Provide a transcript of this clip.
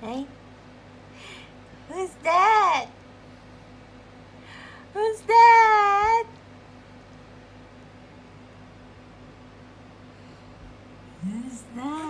Hey? Who's that? Who's that? Who's that?